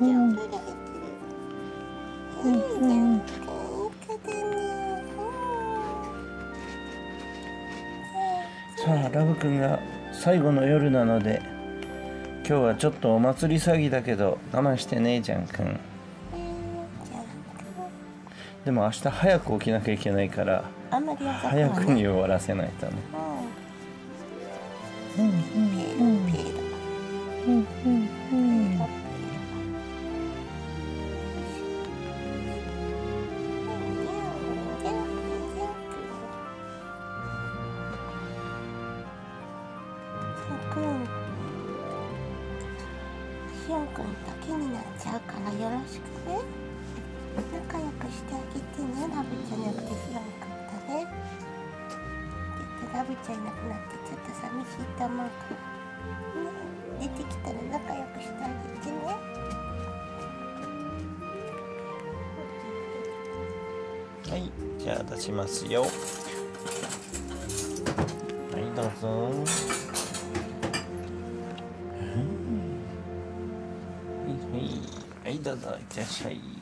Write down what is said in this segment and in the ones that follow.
さあラブくん。が最後の夜なので今日はちょっとお祭り詐欺だけど我慢してねジャンくん。でも明日早く起きなきゃいけないから早くに終わらせないとねうん。うん。ペロペロうん。うん。うん。ペロしおくんだけになっちゃうからよろしくね。仲良くしてあげてね。ラブじゃなくてしおんくんとね。きっとラブちゃんいなくなってちょっと寂しいと思うからね。出てきたら仲良くしてあげてね。はいじゃあ出しますよ。はいどうぞ。はいどうぞいってらっしゃい。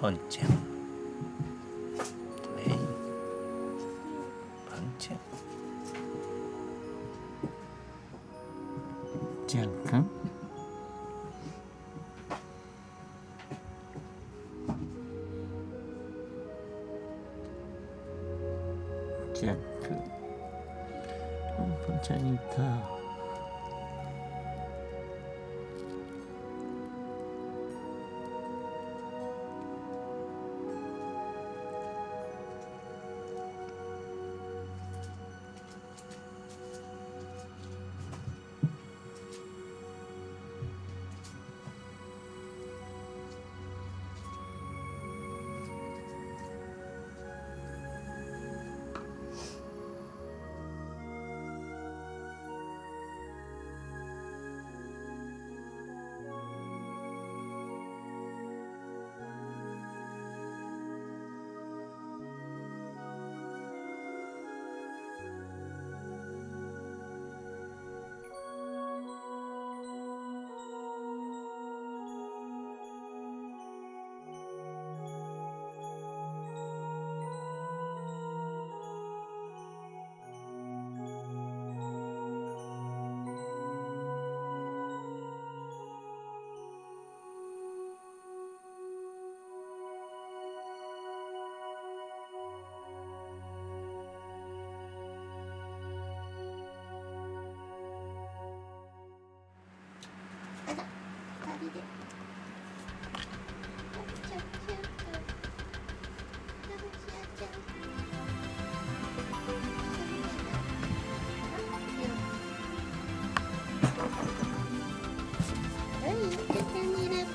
ポンちゃんはい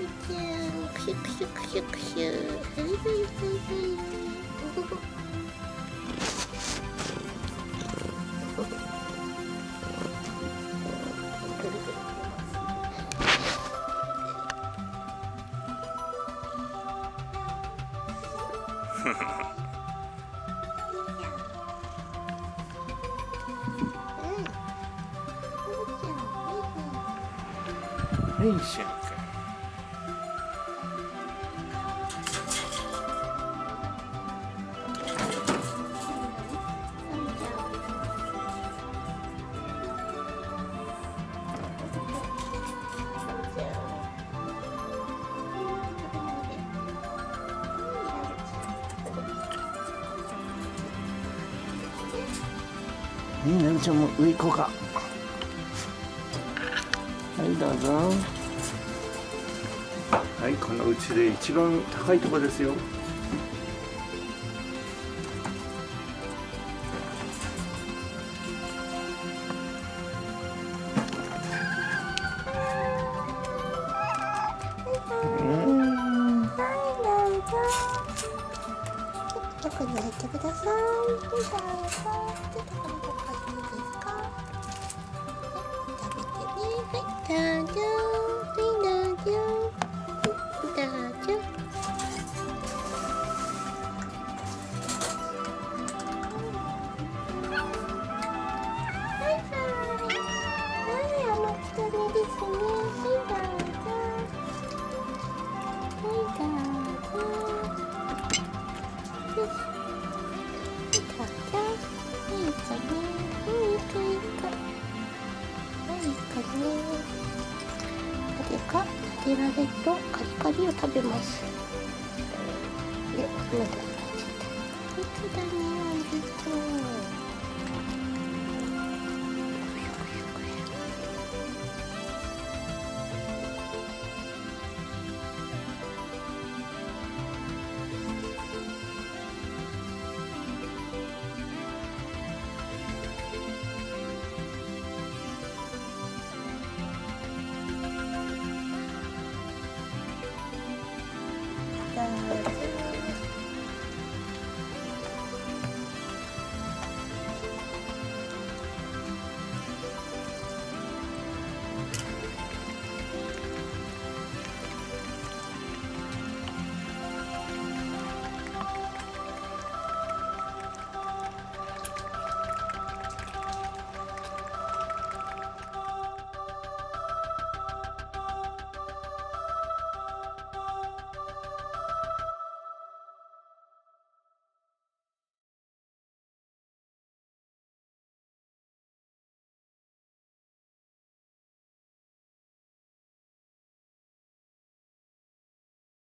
シュクシュクシュクシュはいいはいはいいいしゅんねなみちゃんも上行こうか。はいどうぞ。はいこのうちで一番高いとこですよ。奥に入ってください。はい、どうぞ。ちょっとこれとかいいですか。食べてね。はい、どうぞ。食べられるとカリカリを食べます。で、お腹が鳴っちゃった。本当だね、おいしそう。